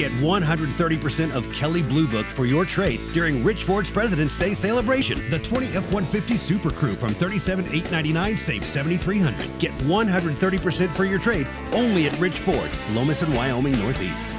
Get 130% of Kelley Blue Book for your trade during Rich Ford's President's Day celebration. The 20 F-150 Super Crew from 37,899 saves 7,300. Get 130% for your trade only at Rich Ford, Lomas and Wyoming Northeast.